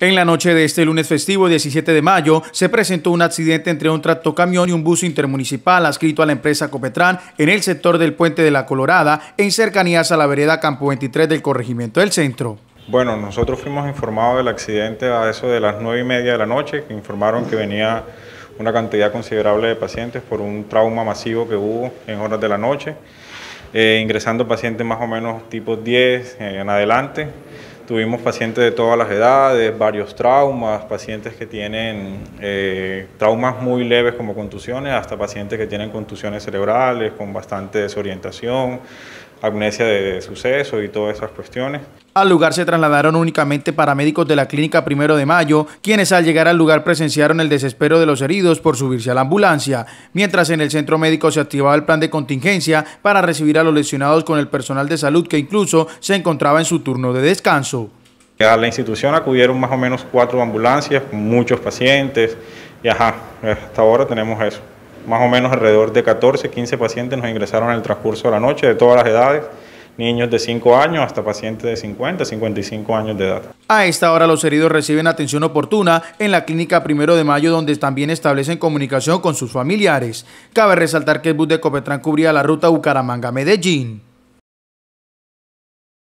En la noche de este lunes festivo 17 de mayo se presentó un accidente entre un tractocamión y un bus intermunicipal adscrito a la empresa Copetrán en el sector del Puente de la Colorada, en cercanías a la vereda Campo 23 del corregimiento del centro. Bueno, nosotros fuimos informados del accidente a eso de las 9 y media de la noche, que informaron que venía una cantidad considerable de pacientes por un trauma masivo que hubo en horas de la noche, eh, ingresando pacientes más o menos tipo 10 eh, en adelante. Tuvimos pacientes de todas las edades, varios traumas, pacientes que tienen eh, traumas muy leves como contusiones, hasta pacientes que tienen contusiones cerebrales con bastante desorientación, amnesia de suceso y todas esas cuestiones. Al lugar se trasladaron únicamente paramédicos de la clínica Primero de Mayo, quienes al llegar al lugar presenciaron el desespero de los heridos por subirse a la ambulancia, mientras en el centro médico se activaba el plan de contingencia para recibir a los lesionados con el personal de salud que incluso se encontraba en su turno de descanso. A la institución acudieron más o menos cuatro ambulancias muchos pacientes y ajá, hasta ahora tenemos eso más o menos alrededor de 14, 15 pacientes nos ingresaron en el transcurso de la noche de todas las edades, niños de 5 años hasta pacientes de 50, 55 años de edad. A esta hora los heridos reciben atención oportuna en la clínica Primero de Mayo donde también establecen comunicación con sus familiares. Cabe resaltar que el bus de Copetrán cubría la ruta Bucaramanga-Medellín.